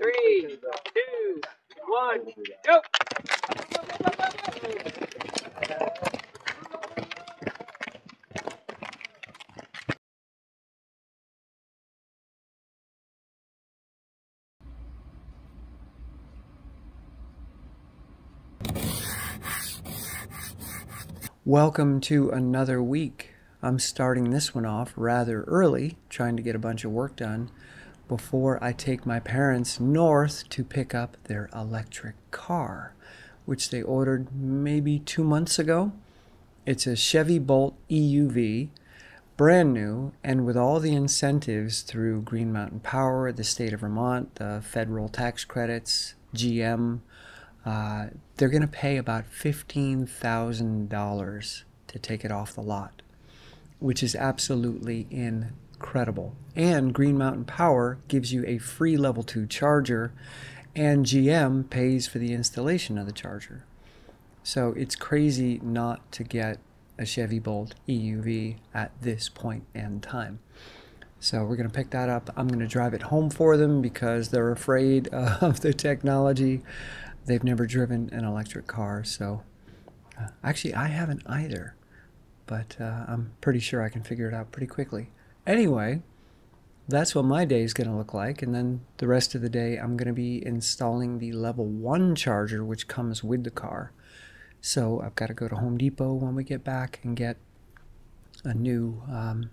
three, two, one, go! Welcome to another week. I'm starting this one off rather early, trying to get a bunch of work done before I take my parents north to pick up their electric car, which they ordered maybe two months ago. It's a Chevy Bolt EUV, brand new, and with all the incentives through Green Mountain Power, the state of Vermont, the federal tax credits, GM, uh, they're going to pay about $15,000 to take it off the lot, which is absolutely incredible. And Green Mountain Power gives you a free level 2 charger, and GM pays for the installation of the charger. So it's crazy not to get a Chevy Bolt EUV at this point in time. So we're going to pick that up. I'm going to drive it home for them because they're afraid of the technology. They've never driven an electric car, so uh, actually I haven't either, but uh, I'm pretty sure I can figure it out pretty quickly. Anyway, that's what my day is going to look like, and then the rest of the day I'm going to be installing the level 1 charger which comes with the car. So I've got to go to Home Depot when we get back and get a new um,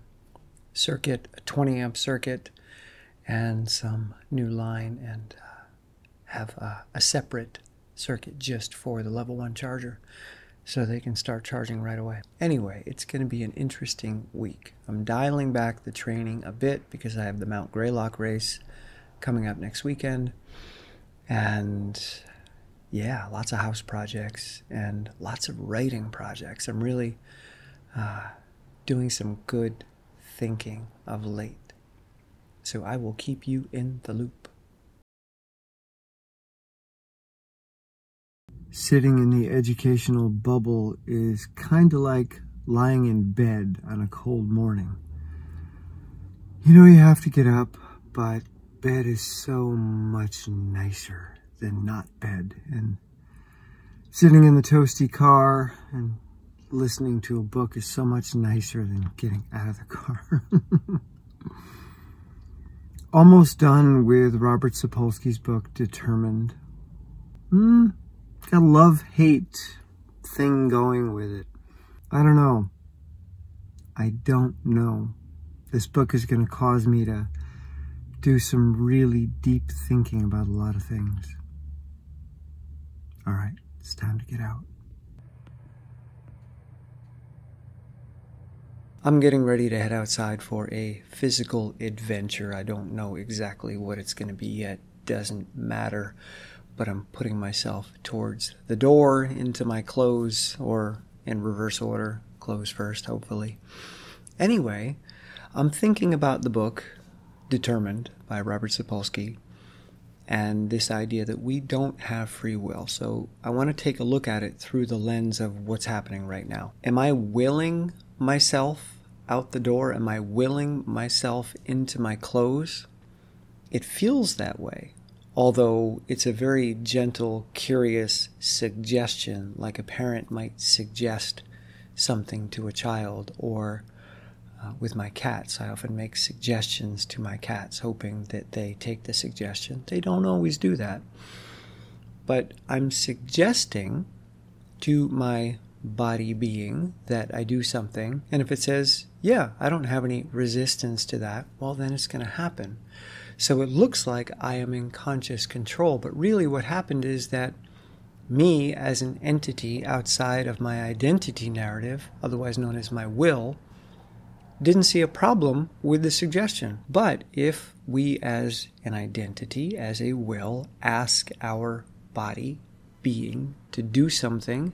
circuit, a 20 amp circuit, and some new line, and uh, have a, a separate circuit just for the level 1 charger so they can start charging right away. Anyway, it's going to be an interesting week. I'm dialing back the training a bit because I have the Mount Greylock race coming up next weekend. And yeah, lots of house projects and lots of writing projects. I'm really uh, doing some good thinking of late. So I will keep you in the loop. Sitting in the educational bubble is kind of like lying in bed on a cold morning. You know you have to get up, but bed is so much nicer than not bed. And sitting in the toasty car and listening to a book is so much nicer than getting out of the car. Almost done with Robert Sapolsky's book, Determined. Hmm, got a love-hate thing going with it. I don't know. I don't know. This book is going to cause me to do some really deep thinking about a lot of things. All right, it's time to get out. I'm getting ready to head outside for a physical adventure. I don't know exactly what it's going to be yet. Doesn't matter but I'm putting myself towards the door into my clothes or in reverse order, clothes first, hopefully. Anyway, I'm thinking about the book Determined by Robert Sapolsky and this idea that we don't have free will. So I want to take a look at it through the lens of what's happening right now. Am I willing myself out the door? Am I willing myself into my clothes? It feels that way although it's a very gentle, curious suggestion, like a parent might suggest something to a child, or uh, with my cats, I often make suggestions to my cats, hoping that they take the suggestion. They don't always do that. But I'm suggesting to my body being that I do something, and if it says, yeah, I don't have any resistance to that, well, then it's going to happen. So it looks like I am in conscious control, but really what happened is that me as an entity outside of my identity narrative, otherwise known as my will, didn't see a problem with the suggestion. But if we as an identity, as a will, ask our body, being, to do something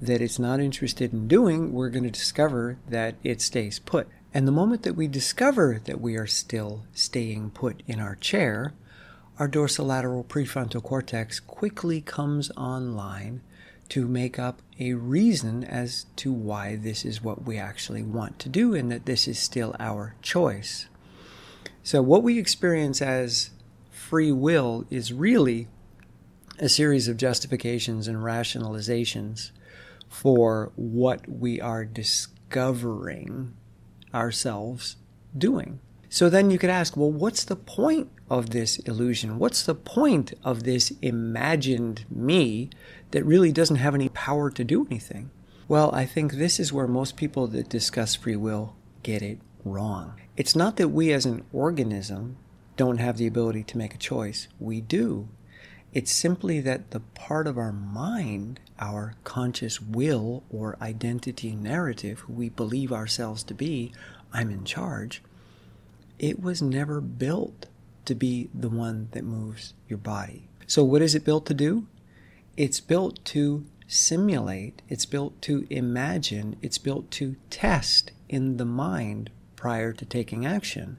that it's not interested in doing, we're going to discover that it stays put. And the moment that we discover that we are still staying put in our chair, our dorsolateral prefrontal cortex quickly comes online to make up a reason as to why this is what we actually want to do and that this is still our choice. So, what we experience as free will is really a series of justifications and rationalizations for what we are discovering ourselves doing. So then you could ask, well, what's the point of this illusion? What's the point of this imagined me that really doesn't have any power to do anything? Well, I think this is where most people that discuss free will get it wrong. It's not that we as an organism don't have the ability to make a choice. We do. It's simply that the part of our mind, our conscious will or identity narrative, who we believe ourselves to be, I'm in charge, it was never built to be the one that moves your body. So, what is it built to do? It's built to simulate, it's built to imagine, it's built to test in the mind prior to taking action.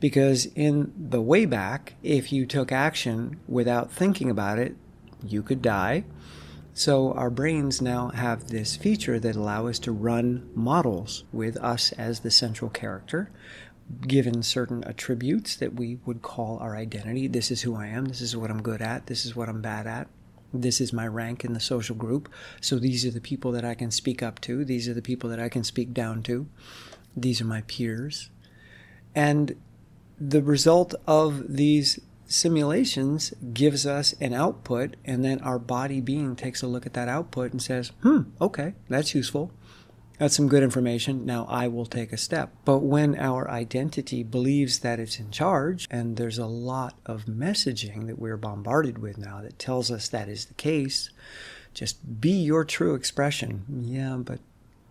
Because in the way back, if you took action without thinking about it, you could die. So our brains now have this feature that allow us to run models with us as the central character given certain attributes that we would call our identity. This is who I am. This is what I'm good at. This is what I'm bad at. This is my rank in the social group. So these are the people that I can speak up to. These are the people that I can speak down to. These are my peers. And the result of these simulations gives us an output, and then our body being takes a look at that output and says, hmm, okay, that's useful. That's some good information. Now I will take a step. But when our identity believes that it's in charge, and there's a lot of messaging that we're bombarded with now that tells us that is the case, just be your true expression. Yeah, but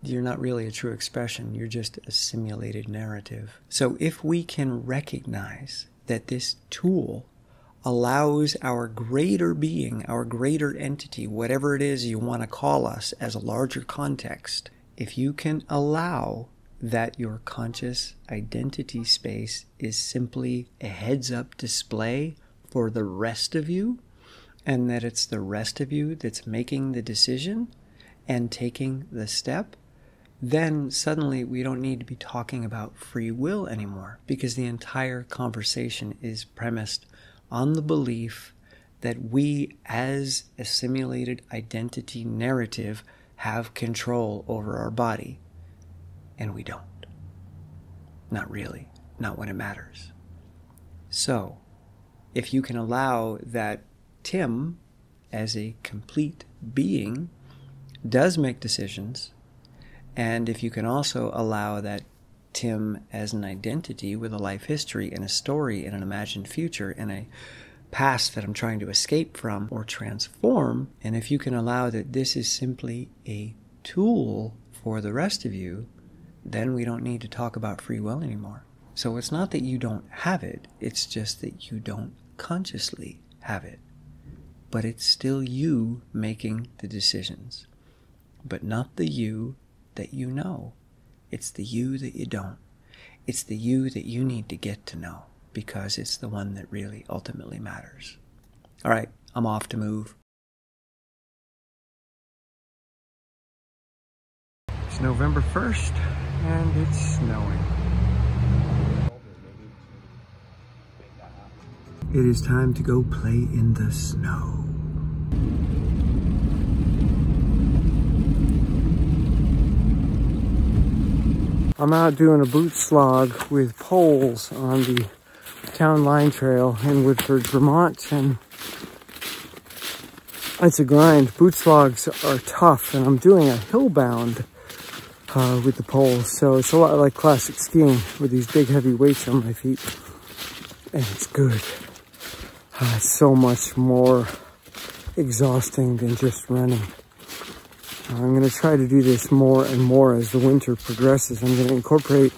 you're not really a true expression. You're just a simulated narrative. So if we can recognize that this tool allows our greater being, our greater entity, whatever it is you want to call us as a larger context, if you can allow that your conscious identity space is simply a heads up display for the rest of you, and that it's the rest of you that's making the decision and taking the step, then suddenly we don't need to be talking about free will anymore because the entire conversation is premised on the belief that we, as a simulated identity narrative, have control over our body, and we don't. Not really, not when it matters. So, if you can allow that Tim, as a complete being, does make decisions, and if you can also allow that Tim as an identity with a life history and a story and an imagined future and a past that I'm trying to escape from or transform. And if you can allow that this is simply a tool for the rest of you, then we don't need to talk about free will anymore. So it's not that you don't have it, it's just that you don't consciously have it. But it's still you making the decisions, but not the you that you know. It's the you that you don't. It's the you that you need to get to know because it's the one that really ultimately matters. All right, I'm off to move. It's November 1st and it's snowing. It is time to go play in the snow. I'm out doing a boot slog with poles on the town line trail in Woodford, Vermont. And it's a grind. Boot slogs are tough and I'm doing a hill bound uh, with the poles. So it's a lot like classic skiing with these big heavy weights on my feet. And it's good. Uh, it's so much more exhausting than just running. I'm going to try to do this more and more as the winter progresses. I'm going to incorporate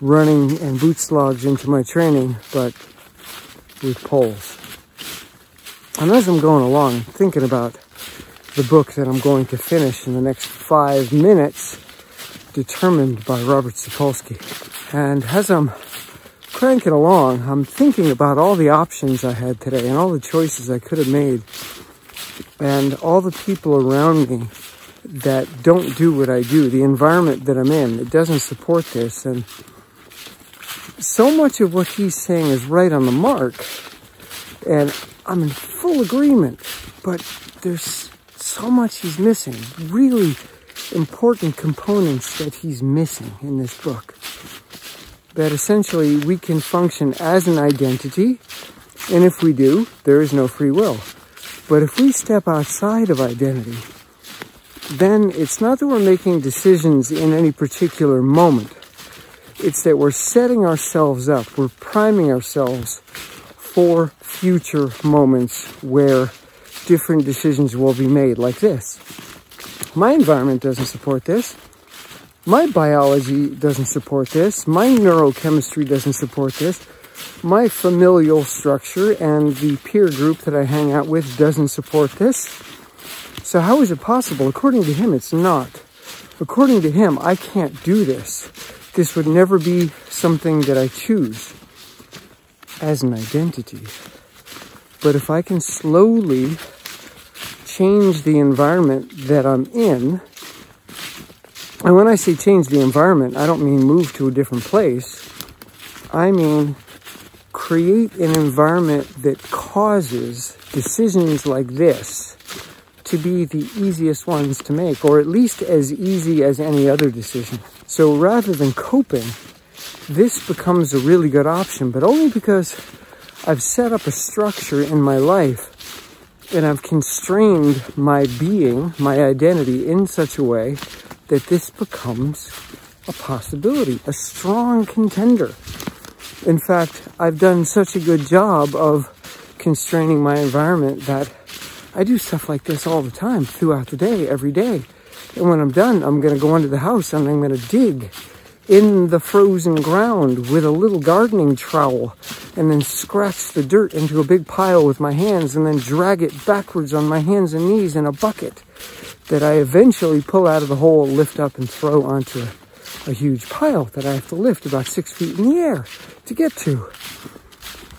running and boot slogs into my training, but with poles. And as I'm going along, thinking about the book that I'm going to finish in the next five minutes, determined by Robert Sapolsky. And as I'm cranking along, I'm thinking about all the options I had today and all the choices I could have made and all the people around me that don't do what I do, the environment that I'm in, it doesn't support this. And so much of what he's saying is right on the mark. And I'm in full agreement, but there's so much he's missing. Really important components that he's missing in this book. That essentially we can function as an identity, and if we do, there is no free will. But if we step outside of identity, then it's not that we're making decisions in any particular moment. It's that we're setting ourselves up, we're priming ourselves for future moments where different decisions will be made, like this. My environment doesn't support this. My biology doesn't support this. My neurochemistry doesn't support this. My familial structure and the peer group that I hang out with doesn't support this. So how is it possible? According to him, it's not. According to him, I can't do this. This would never be something that I choose as an identity. But if I can slowly change the environment that I'm in. And when I say change the environment, I don't mean move to a different place. I mean create an environment that causes decisions like this to be the easiest ones to make, or at least as easy as any other decision. So rather than coping, this becomes a really good option, but only because I've set up a structure in my life and I've constrained my being, my identity in such a way that this becomes a possibility, a strong contender. In fact, I've done such a good job of constraining my environment that I do stuff like this all the time throughout the day, every day. And when I'm done, I'm going to go into the house and I'm going to dig in the frozen ground with a little gardening trowel and then scratch the dirt into a big pile with my hands and then drag it backwards on my hands and knees in a bucket that I eventually pull out of the hole, lift up and throw onto a, a huge pile that I have to lift about six feet in the air to get to.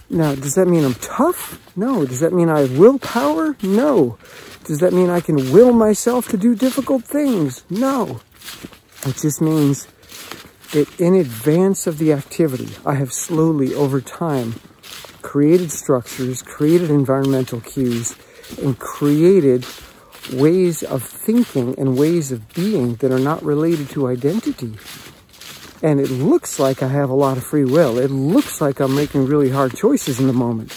Now, does that mean I'm tough? No. Does that mean I have willpower? No. Does that mean I can will myself to do difficult things? No. It just means that in advance of the activity, I have slowly over time created structures, created environmental cues, and created ways of thinking and ways of being that are not related to identity. And it looks like I have a lot of free will. It looks like I'm making really hard choices in the moment.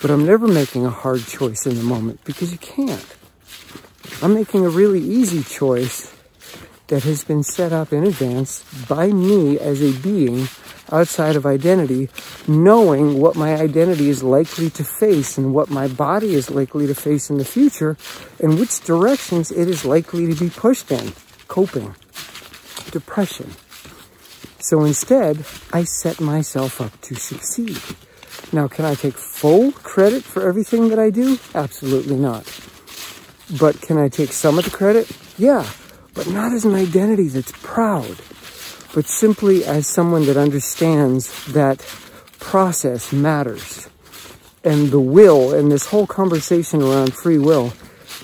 But I'm never making a hard choice in the moment because you can't. I'm making a really easy choice that has been set up in advance by me as a being outside of identity, knowing what my identity is likely to face and what my body is likely to face in the future and which directions it is likely to be pushed in. Coping, depression. So instead, I set myself up to succeed. Now, can I take full credit for everything that I do? Absolutely not. But can I take some of the credit? Yeah but not as an identity that's proud, but simply as someone that understands that process matters. And the will and this whole conversation around free will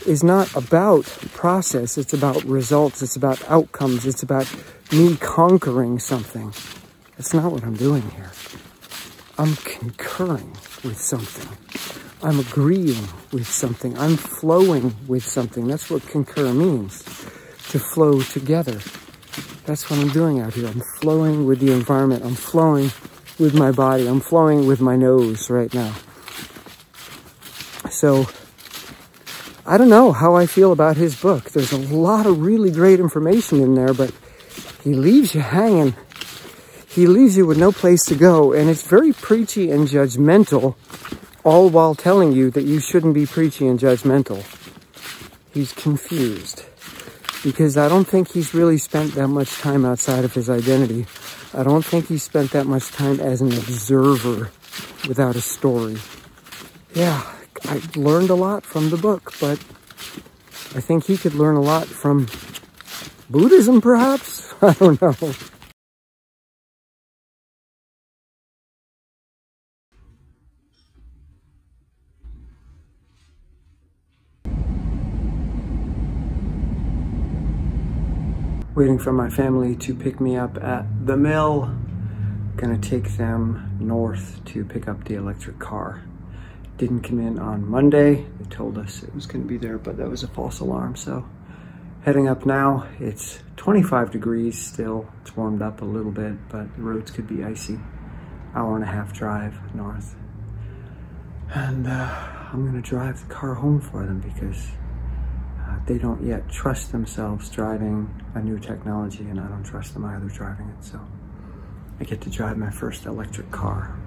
is not about process, it's about results, it's about outcomes, it's about me conquering something. That's not what I'm doing here. I'm concurring with something. I'm agreeing with something. I'm flowing with something. That's what concur means to flow together. That's what I'm doing out here. I'm flowing with the environment. I'm flowing with my body. I'm flowing with my nose right now. So, I don't know how I feel about his book. There's a lot of really great information in there, but he leaves you hanging. He leaves you with no place to go, and it's very preachy and judgmental, all while telling you that you shouldn't be preachy and judgmental. He's confused because I don't think he's really spent that much time outside of his identity. I don't think he spent that much time as an observer without a story. Yeah, I learned a lot from the book, but I think he could learn a lot from Buddhism, perhaps? I don't know. waiting for my family to pick me up at the mill. Gonna take them north to pick up the electric car. didn't come in on Monday. They told us it was to be there, but that was a false alarm. So heading up now, it's 25 degrees still. It's warmed up a little bit, but the roads could be icy. Hour and a half drive north. And uh, I'm going to drive the car home for them because uh, they don't yet trust themselves driving a new technology, and I don't trust them either driving it. So I get to drive my first electric car.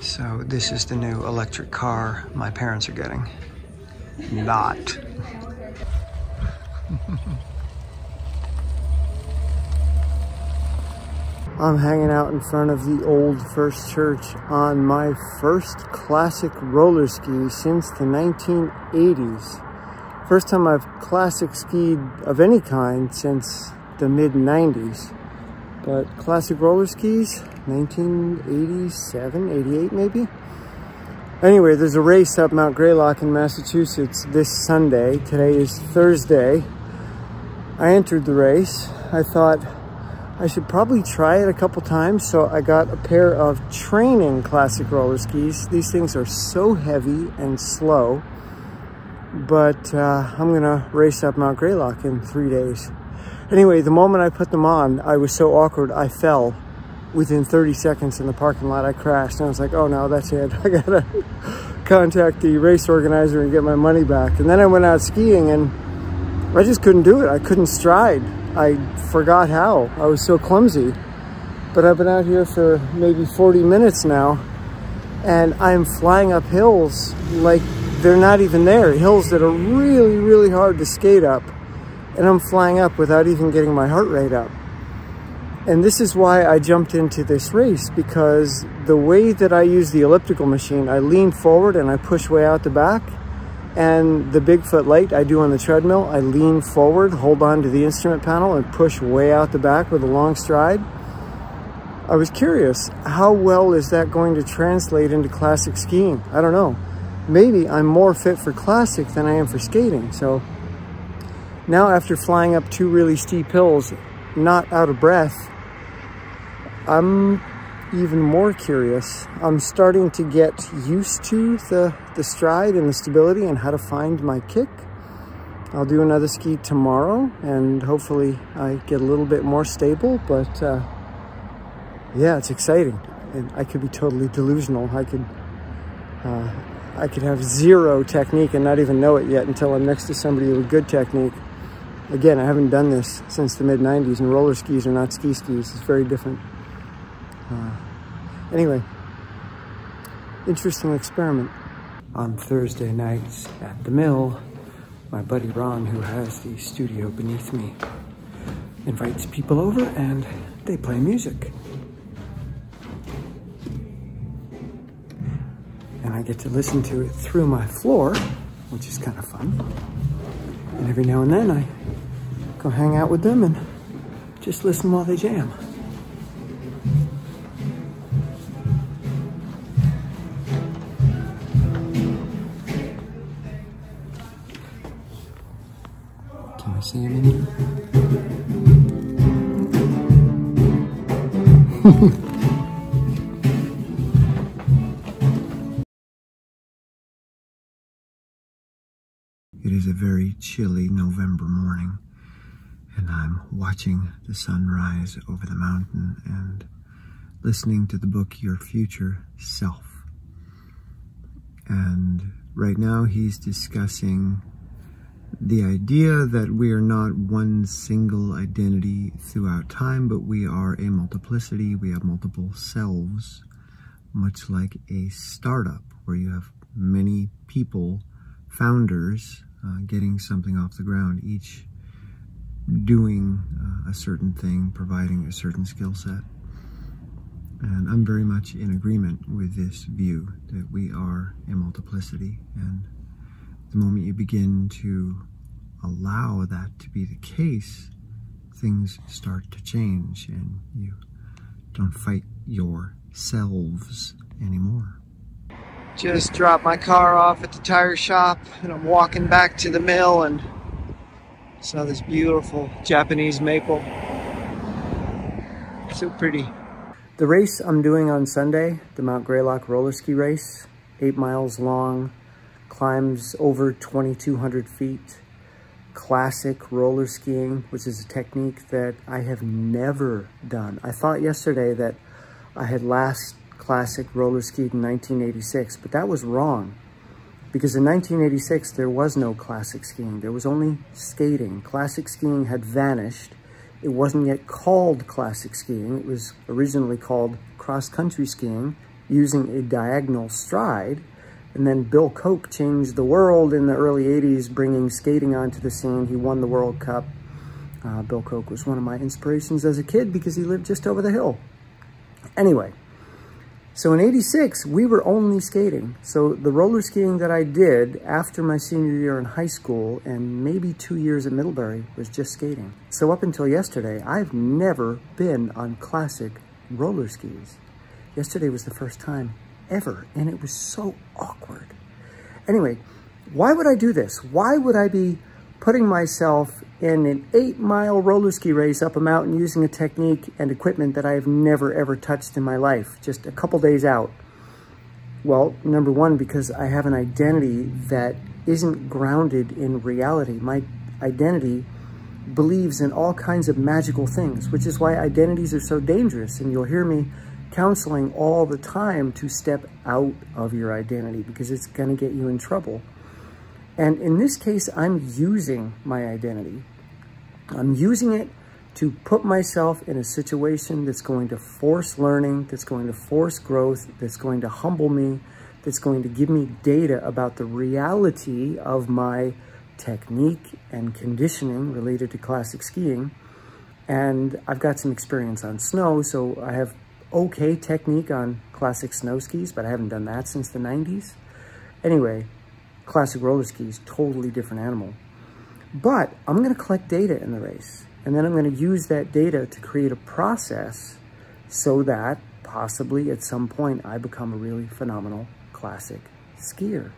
So this is the new electric car my parents are getting. Not. I'm hanging out in front of the old First Church on my first classic roller ski since the 1980s. First time I've classic skied of any kind since the mid 90s. But classic roller skis, 1987, 88 maybe? Anyway, there's a race up Mount Greylock in Massachusetts this Sunday. Today is Thursday. I entered the race. I thought I should probably try it a couple times. So I got a pair of training classic roller skis. These things are so heavy and slow, but uh, I'm gonna race up Mount Greylock in three days. Anyway, the moment I put them on, I was so awkward, I fell within 30 seconds in the parking lot. I crashed and I was like, oh no, that's it. I gotta contact the race organizer and get my money back. And then I went out skiing and I just couldn't do it. I couldn't stride. I forgot how. I was so clumsy. But I've been out here for maybe 40 minutes now and I'm flying up hills like they're not even there. Hills that are really, really hard to skate up and I'm flying up without even getting my heart rate up. And this is why I jumped into this race because the way that I use the elliptical machine, I lean forward and I push way out the back. And the Bigfoot light I do on the treadmill, I lean forward, hold on to the instrument panel and push way out the back with a long stride. I was curious, how well is that going to translate into classic skiing? I don't know. Maybe I'm more fit for classic than I am for skating. So now after flying up two really steep hills, not out of breath, I'm even more curious. I'm starting to get used to the, the stride and the stability and how to find my kick. I'll do another ski tomorrow and hopefully I get a little bit more stable, but uh, yeah, it's exciting. And I could be totally delusional. I could, uh, I could have zero technique and not even know it yet until I'm next to somebody with good technique. Again, I haven't done this since the mid 90s and roller skis are not ski skis. It's very different. Anyway, interesting experiment. On Thursday nights at the mill, my buddy Ron, who has the studio beneath me, invites people over and they play music. And I get to listen to it through my floor, which is kind of fun. And every now and then I go hang out with them and just listen while they jam. Is a very chilly November morning and I'm watching the sun rise over the mountain and listening to the book Your Future Self. And right now he's discussing the idea that we are not one single identity throughout time, but we are a multiplicity. We have multiple selves, much like a startup where you have many people, founders, uh, getting something off the ground, each doing uh, a certain thing, providing a certain skill set. And I'm very much in agreement with this view that we are a multiplicity. And the moment you begin to allow that to be the case, things start to change and you don't fight yourselves anymore. Just dropped my car off at the tire shop and I'm walking back to the mill and Saw this beautiful Japanese maple. So pretty. The race I'm doing on Sunday, the Mount Greylock roller ski race, eight miles long, climbs over 2,200 feet. Classic roller skiing, which is a technique that I have never done. I thought yesterday that I had last classic roller skied in 1986, but that was wrong. Because in 1986, there was no classic skiing. There was only skating. Classic skiing had vanished. It wasn't yet called classic skiing. It was originally called cross-country skiing using a diagonal stride. And then Bill Koch changed the world in the early 80s, bringing skating onto the scene. He won the World Cup. Uh, Bill Koch was one of my inspirations as a kid because he lived just over the hill. Anyway, so in 86, we were only skating. So the roller skiing that I did after my senior year in high school and maybe two years at Middlebury was just skating. So up until yesterday, I've never been on classic roller skis. Yesterday was the first time ever, and it was so awkward. Anyway, why would I do this? Why would I be putting myself in an eight mile roller ski race up a mountain using a technique and equipment that I have never ever touched in my life, just a couple days out. Well, number one, because I have an identity that isn't grounded in reality. My identity believes in all kinds of magical things, which is why identities are so dangerous. And you'll hear me counseling all the time to step out of your identity because it's going to get you in trouble. And in this case, I'm using my identity. I'm using it to put myself in a situation that's going to force learning, that's going to force growth, that's going to humble me, that's going to give me data about the reality of my technique and conditioning related to classic skiing. And I've got some experience on snow, so I have okay technique on classic snow skis, but I haven't done that since the 90s. Anyway, classic roller skis, totally different animal. But I'm gonna collect data in the race, and then I'm gonna use that data to create a process so that possibly at some point I become a really phenomenal classic skier.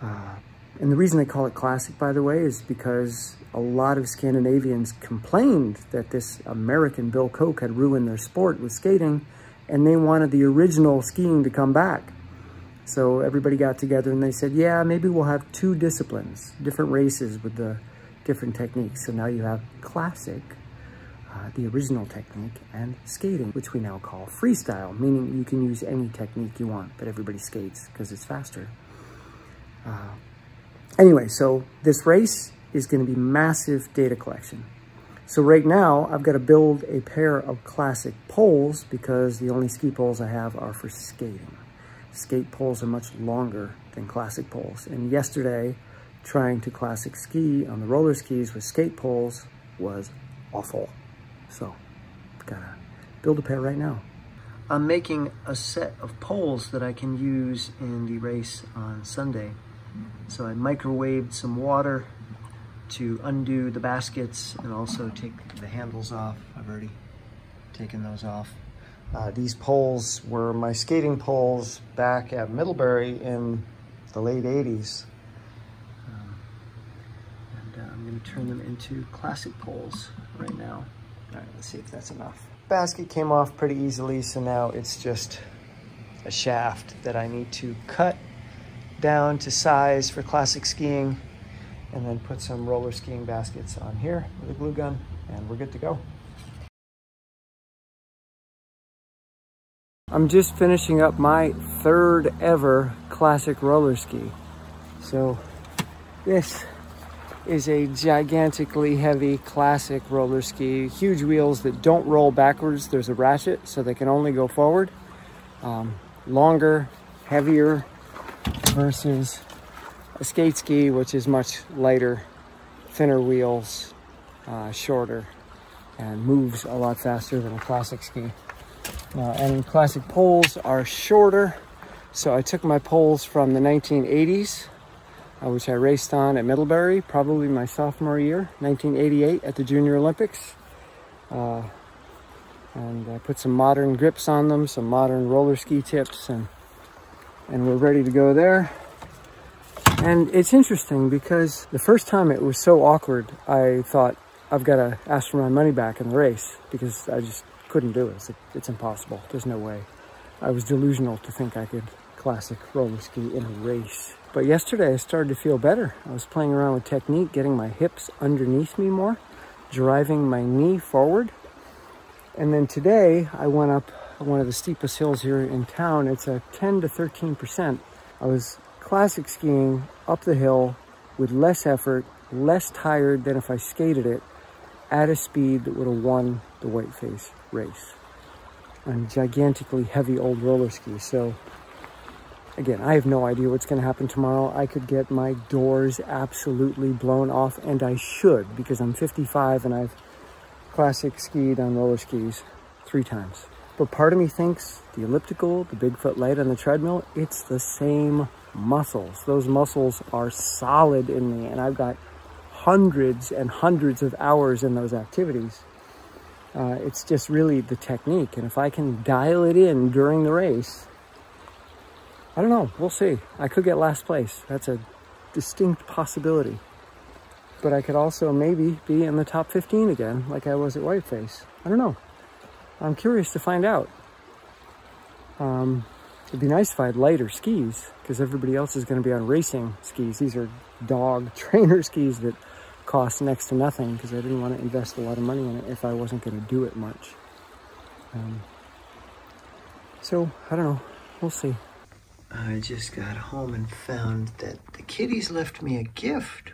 Uh, and the reason they call it classic, by the way, is because a lot of Scandinavians complained that this American Bill Koch had ruined their sport with skating, and they wanted the original skiing to come back. So everybody got together and they said, yeah, maybe we'll have two disciplines, different races with the different techniques. So now you have classic, uh, the original technique, and skating, which we now call freestyle, meaning you can use any technique you want, but everybody skates because it's faster. Uh, anyway, so this race is going to be massive data collection. So right now, I've got to build a pair of classic poles because the only ski poles I have are for skating skate poles are much longer than classic poles. And yesterday, trying to classic ski on the roller skis with skate poles was awful. So, gotta build a pair right now. I'm making a set of poles that I can use in the race on Sunday. So I microwaved some water to undo the baskets and also take the handles off. I've already taken those off. Uh, these poles were my skating poles back at Middlebury in the late 80s. Um, and uh, I'm going to turn them into classic poles right now. All right, let's see if that's enough. Basket came off pretty easily, so now it's just a shaft that I need to cut down to size for classic skiing and then put some roller skiing baskets on here with a glue gun and we're good to go. I'm just finishing up my third ever classic roller ski. So this is a gigantically heavy classic roller ski. Huge wheels that don't roll backwards. There's a ratchet so they can only go forward. Um, longer, heavier versus a skate ski, which is much lighter, thinner wheels, uh, shorter, and moves a lot faster than a classic ski. Uh, and classic poles are shorter. So I took my poles from the 1980s, uh, which I raced on at Middlebury, probably my sophomore year, 1988 at the Junior Olympics. Uh, and I put some modern grips on them, some modern roller ski tips, and, and we're ready to go there. And it's interesting because the first time it was so awkward, I thought, I've got to ask for my money back in the race because I just couldn't do it. It's, it's impossible. There's no way. I was delusional to think I could classic roller ski in a race. But yesterday I started to feel better. I was playing around with technique, getting my hips underneath me more, driving my knee forward. And then today I went up one of the steepest hills here in town. It's a 10 to 13%. I was classic skiing up the hill with less effort, less tired than if I skated it at a speed that would have won the Whiteface race on gigantically heavy old roller skis. So again, I have no idea what's going to happen tomorrow. I could get my doors absolutely blown off and I should because I'm 55 and I've classic skied on roller skis three times. But part of me thinks the elliptical, the Bigfoot light on the treadmill, it's the same muscles. Those muscles are solid in me and I've got hundreds and hundreds of hours in those activities. Uh, it's just really the technique. And if I can dial it in during the race, I don't know, we'll see. I could get last place. That's a distinct possibility. But I could also maybe be in the top 15 again, like I was at Whiteface. I don't know. I'm curious to find out. Um, it'd be nice if I had lighter skis because everybody else is going to be on racing skis. These are dog trainer skis that cost next to nothing because I didn't want to invest a lot of money in it if I wasn't going to do it much. Um, so, I don't know. We'll see. I just got home and found that the kitties left me a gift.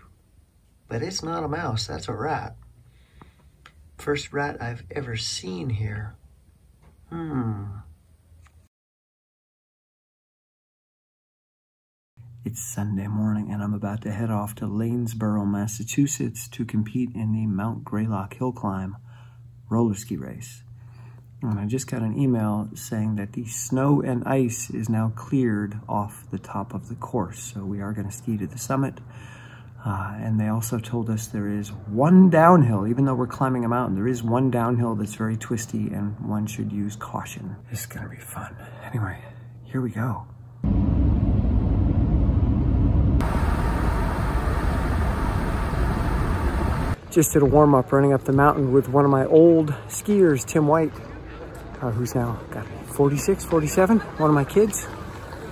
But it's not a mouse, that's a rat. First rat I've ever seen here. Hmm. It's Sunday morning and I'm about to head off to Lanesborough, Massachusetts to compete in the Mount Greylock Hill Climb roller ski race. And I just got an email saying that the snow and ice is now cleared off the top of the course. So we are going to ski to the summit. Uh, and they also told us there is one downhill, even though we're climbing a mountain, there is one downhill that's very twisty and one should use caution. This is gonna be fun. Anyway, here we go. Just did a warm up running up the mountain with one of my old skiers, Tim White, uh, who's now got 46, 47, one of my kids.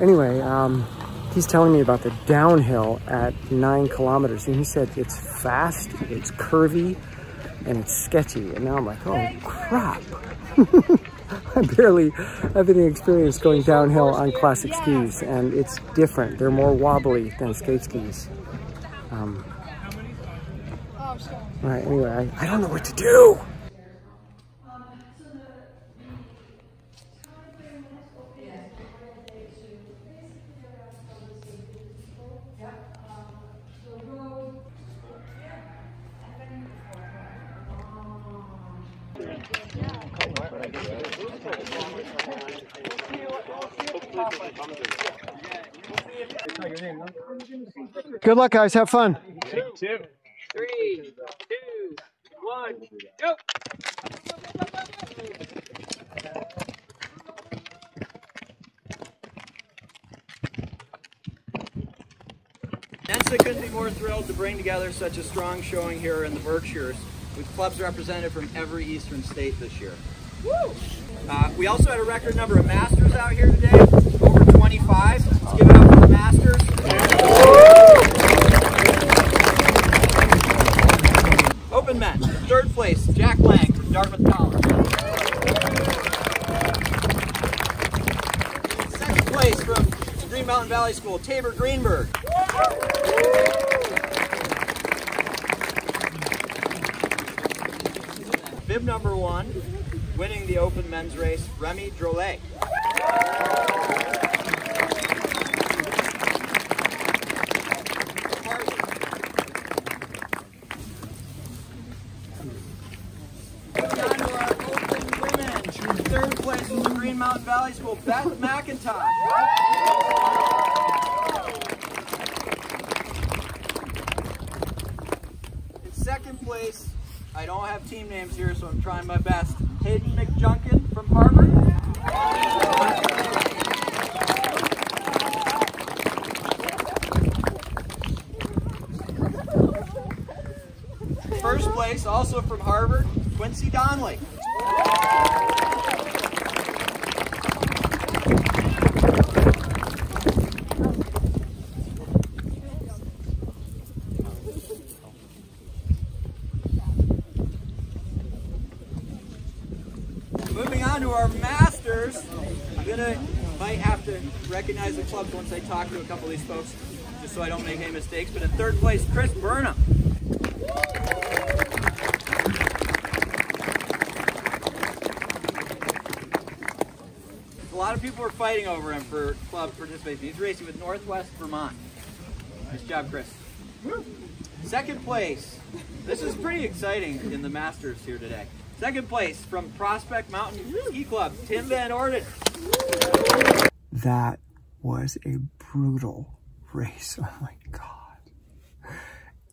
Anyway, um, he's telling me about the downhill at nine kilometers. And he said it's fast, it's curvy, and it's sketchy. And now I'm like, oh crap. I barely have any experience going downhill on classic skis and it's different. They're more wobbly than skate skis. Um, all right, anyway, I, I don't know what to do. Good luck, guys. Have fun. Three, two, one, go! NENSA couldn't be more thrilled to bring together such a strong showing here in the Berkshires with clubs represented from every eastern state this year. Woo! Uh, we also had a record number of masters out here today, over 25. Let's give it up for the masters. Open men, third place, Jack Lang from Second place from Green Mountain Valley School, Tabor Greenberg. Bib number one, winning the open men's race, Remy Drolet. Third place from the Green Mountain Valley School, Beth McIntosh. In second place, I don't have team names here, so I'm trying my best. Hayden McJunkin from Harvard. First place, also from Harvard, Quincy Donnelly. gonna might have to recognize the clubs once I talk to a couple of these folks, just so I don't make any mistakes. But in third place, Chris Burnham. A lot of people are fighting over him for club participation. He's racing with Northwest Vermont. Nice job, Chris. Second place. This is pretty exciting in the Masters here today. Second place from Prospect Mountain Ski Club, Tim Van Orden. That was a brutal race. Oh my God.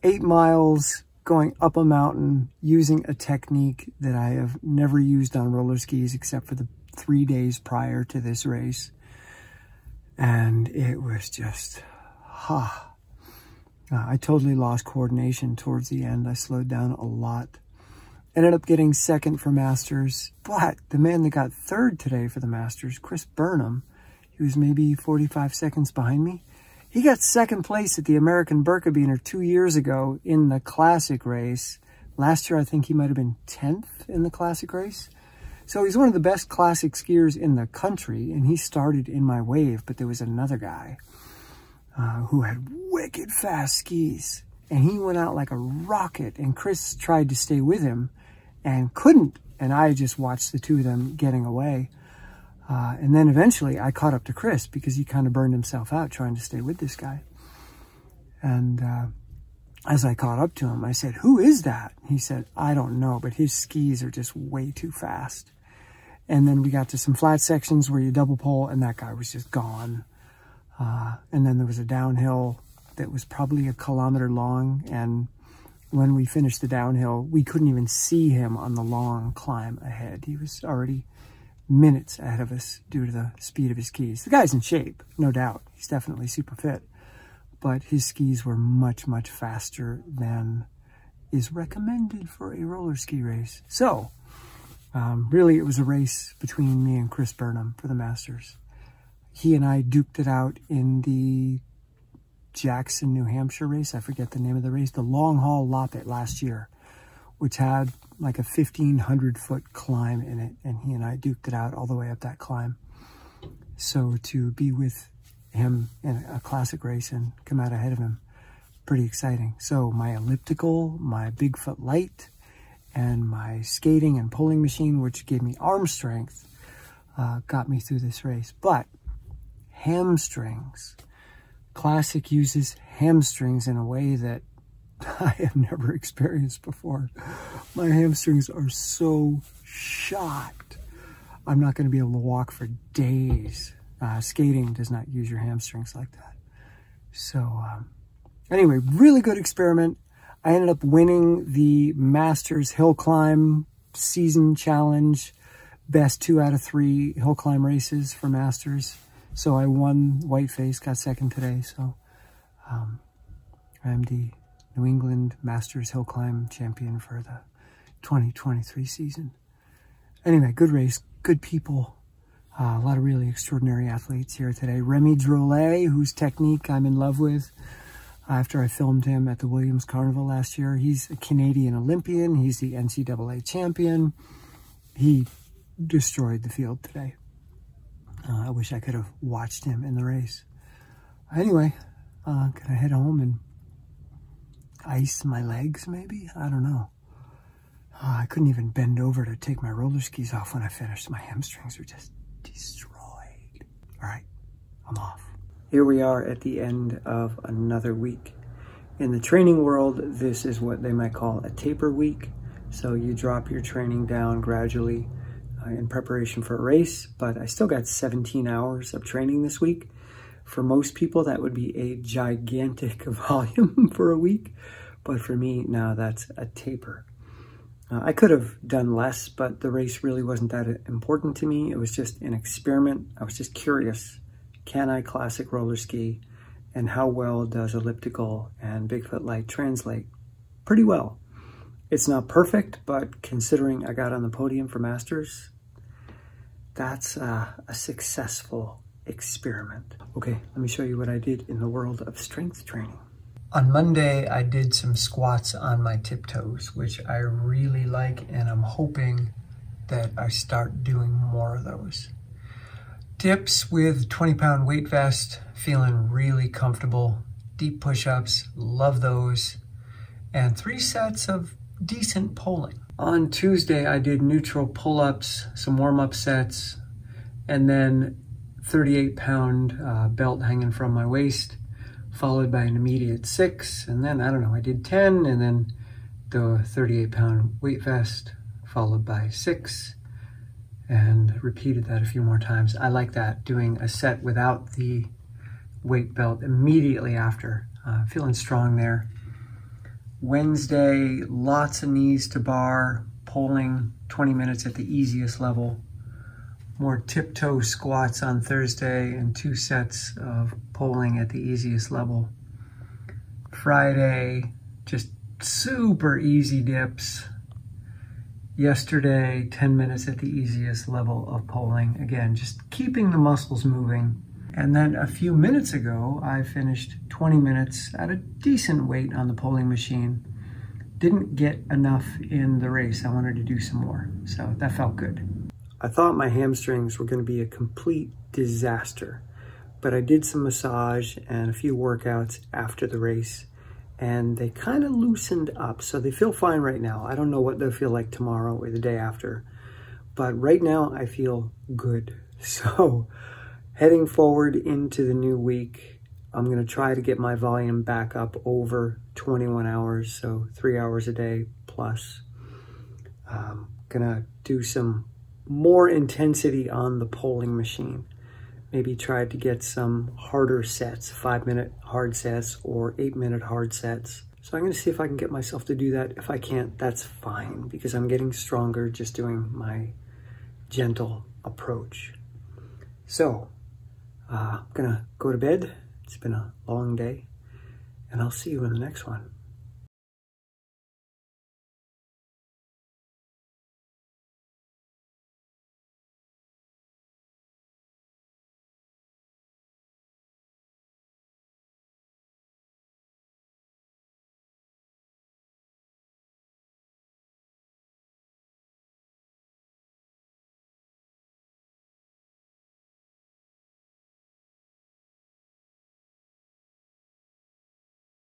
Eight miles going up a mountain using a technique that I have never used on roller skis except for the three days prior to this race. And it was just, ha. Huh. Uh, I totally lost coordination towards the end. I slowed down a lot. Ended up getting second for Masters, but the man that got third today for the Masters, Chris Burnham, he was maybe 45 seconds behind me. He got second place at the American Birkebeiner two years ago in the Classic race. Last year, I think he might have been 10th in the Classic race. So he's one of the best Classic skiers in the country, and he started in my wave, but there was another guy uh, who had wicked fast skis. And he went out like a rocket, and Chris tried to stay with him, and couldn't. And I just watched the two of them getting away. Uh, and then eventually I caught up to Chris because he kind of burned himself out trying to stay with this guy. And uh, as I caught up to him, I said, who is that? He said, I don't know, but his skis are just way too fast. And then we got to some flat sections where you double pole and that guy was just gone. Uh, and then there was a downhill that was probably a kilometer long. And when we finished the downhill, we couldn't even see him on the long climb ahead. He was already minutes ahead of us due to the speed of his skis. The guy's in shape, no doubt. He's definitely super fit. But his skis were much, much faster than is recommended for a roller ski race. So, um, really, it was a race between me and Chris Burnham for the Masters. He and I duked it out in the Jackson, New Hampshire race. I forget the name of the race. The long haul Loppet last year, which had like a 1,500 foot climb in it. And he and I duked it out all the way up that climb. So to be with him in a classic race and come out ahead of him, pretty exciting. So my elliptical, my Bigfoot light, and my skating and pulling machine, which gave me arm strength, uh, got me through this race. But hamstrings, Classic uses hamstrings in a way that I have never experienced before. My hamstrings are so shot. I'm not going to be able to walk for days. Uh, skating does not use your hamstrings like that. So um, anyway, really good experiment. I ended up winning the Masters Hill Climb Season Challenge. Best two out of three hill climb races for Masters. So I won Whiteface, got second today. So um, I'm the New England Masters Hill Climb champion for the 2023 season. Anyway, good race, good people. Uh, a lot of really extraordinary athletes here today. Rémi Drolet, whose technique I'm in love with after I filmed him at the Williams Carnival last year. He's a Canadian Olympian. He's the NCAA champion. He destroyed the field today. Uh, I wish I could have watched him in the race. Anyway, uh, can I head home and ice my legs maybe? I don't know. Uh, I couldn't even bend over to take my roller skis off when I finished. My hamstrings were just destroyed. All right, I'm off. Here we are at the end of another week. In the training world, this is what they might call a taper week. So you drop your training down gradually uh, in preparation for a race, but I still got 17 hours of training this week. For most people, that would be a gigantic volume for a week, but for me, now that's a taper. Uh, I could have done less, but the race really wasn't that important to me. It was just an experiment. I was just curious, can I classic roller ski? And how well does elliptical and Bigfoot light translate? Pretty well. It's not perfect, but considering I got on the podium for Masters, that's uh, a successful experiment. Okay, let me show you what I did in the world of strength training. On Monday, I did some squats on my tiptoes, which I really like, and I'm hoping that I start doing more of those. Dips with 20 pound weight vest, feeling really comfortable. Deep push-ups, love those. And three sets of decent pulling. On Tuesday, I did neutral pull-ups, some warm-up sets, and then 38 pound uh, belt hanging from my waist, followed by an immediate six. And then, I don't know, I did 10 and then the 38 pound weight vest, followed by six and repeated that a few more times. I like that, doing a set without the weight belt immediately after. Uh, feeling strong there. Wednesday, lots of knees to bar, pulling 20 minutes at the easiest level. More tiptoe squats on Thursday and two sets of pulling at the easiest level. Friday, just super easy dips, Yesterday, 10 minutes at the easiest level of pulling. Again, just keeping the muscles moving. And then a few minutes ago, I finished 20 minutes at a decent weight on the pulling machine. Didn't get enough in the race. I wanted to do some more. So that felt good. I thought my hamstrings were going to be a complete disaster, but I did some massage and a few workouts after the race and they kind of loosened up. So they feel fine right now. I don't know what they'll feel like tomorrow or the day after, but right now I feel good. So heading forward into the new week, I'm going to try to get my volume back up over 21 hours, so three hours a day plus. Um, going to do some more intensity on the pulling machine maybe try to get some harder sets, five minute hard sets or eight minute hard sets. So I'm gonna see if I can get myself to do that. If I can't, that's fine because I'm getting stronger just doing my gentle approach. So uh, I'm gonna go to bed. It's been a long day and I'll see you in the next one.